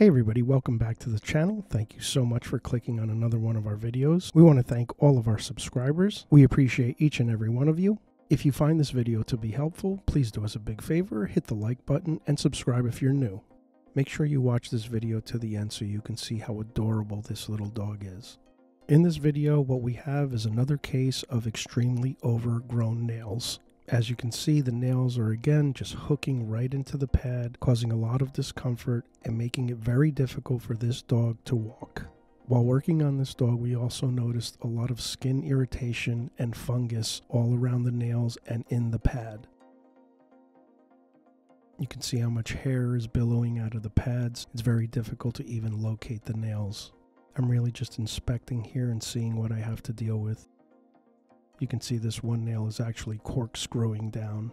Hey everybody, welcome back to the channel. Thank you so much for clicking on another one of our videos. We want to thank all of our subscribers. We appreciate each and every one of you. If you find this video to be helpful, please do us a big favor, hit the like button, and subscribe if you're new. Make sure you watch this video to the end so you can see how adorable this little dog is. In this video, what we have is another case of extremely overgrown nails. As you can see, the nails are again just hooking right into the pad, causing a lot of discomfort and making it very difficult for this dog to walk. While working on this dog, we also noticed a lot of skin irritation and fungus all around the nails and in the pad. You can see how much hair is billowing out of the pads. It's very difficult to even locate the nails. I'm really just inspecting here and seeing what I have to deal with. You can see this one nail is actually corkscrewing down.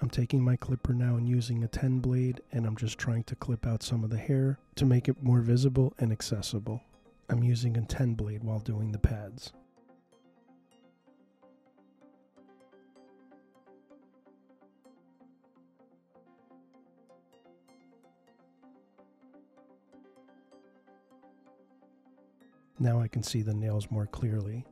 I'm taking my clipper now and using a 10 blade and I'm just trying to clip out some of the hair to make it more visible and accessible. I'm using a 10 blade while doing the pads. Now I can see the nails more clearly.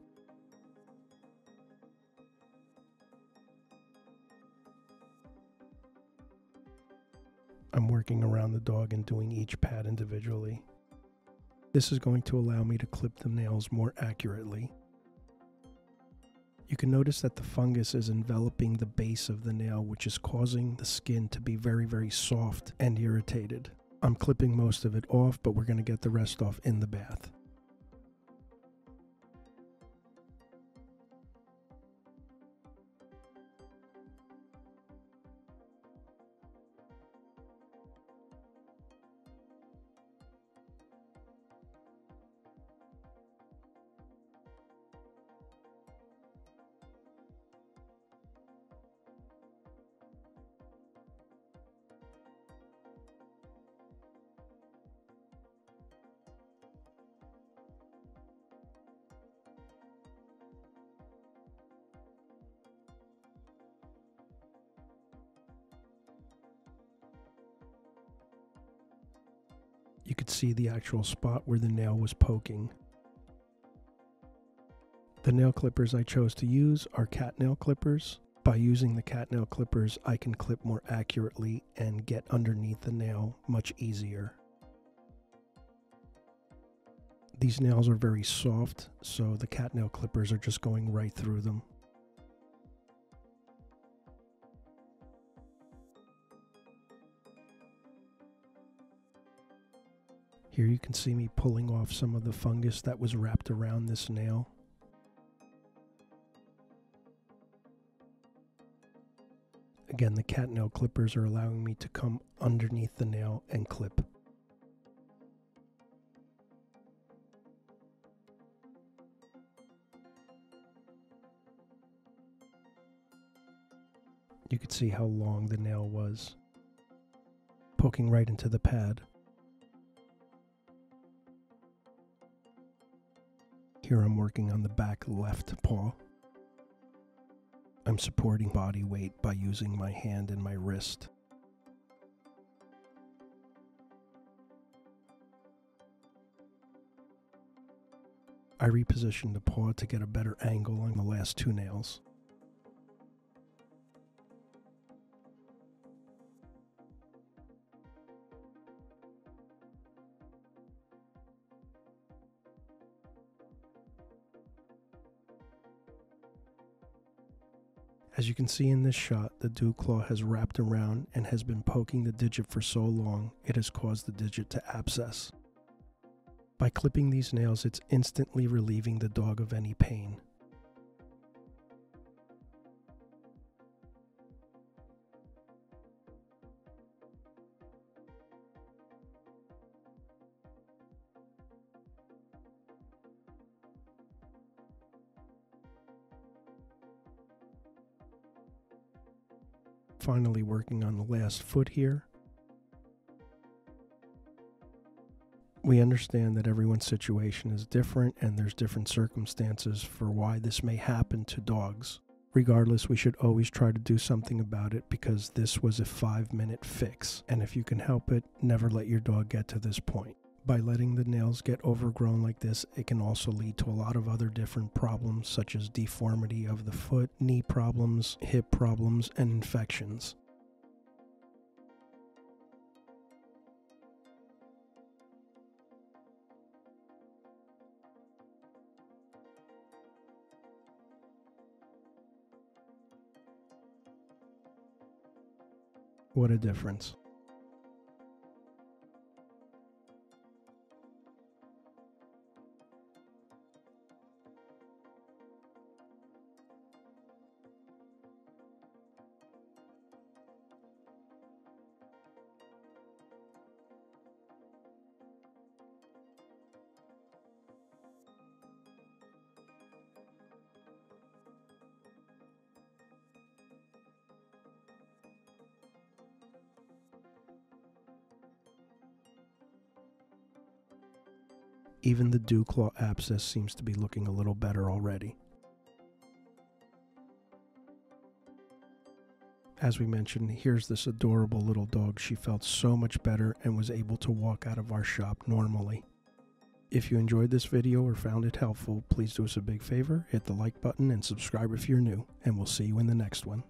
I'm working around the dog and doing each pad individually. This is going to allow me to clip the nails more accurately. You can notice that the fungus is enveloping the base of the nail, which is causing the skin to be very, very soft and irritated. I'm clipping most of it off, but we're going to get the rest off in the bath. You could see the actual spot where the nail was poking. The nail clippers I chose to use are cat nail clippers. By using the cat nail clippers, I can clip more accurately and get underneath the nail much easier. These nails are very soft, so the cat nail clippers are just going right through them. Here you can see me pulling off some of the fungus that was wrapped around this nail. Again, the cat nail clippers are allowing me to come underneath the nail and clip. You could see how long the nail was, poking right into the pad. Here I'm working on the back left paw. I'm supporting body weight by using my hand and my wrist. I repositioned the paw to get a better angle on the last two nails. As you can see in this shot, the dew claw has wrapped around and has been poking the digit for so long it has caused the digit to abscess. By clipping these nails, it's instantly relieving the dog of any pain. Finally working on the last foot here. We understand that everyone's situation is different and there's different circumstances for why this may happen to dogs. Regardless, we should always try to do something about it because this was a five minute fix. And if you can help it, never let your dog get to this point. By letting the nails get overgrown like this, it can also lead to a lot of other different problems such as deformity of the foot, knee problems, hip problems, and infections. What a difference. Even the dew claw abscess seems to be looking a little better already. As we mentioned, here's this adorable little dog. She felt so much better and was able to walk out of our shop normally. If you enjoyed this video or found it helpful, please do us a big favor, hit the like button and subscribe if you're new, and we'll see you in the next one.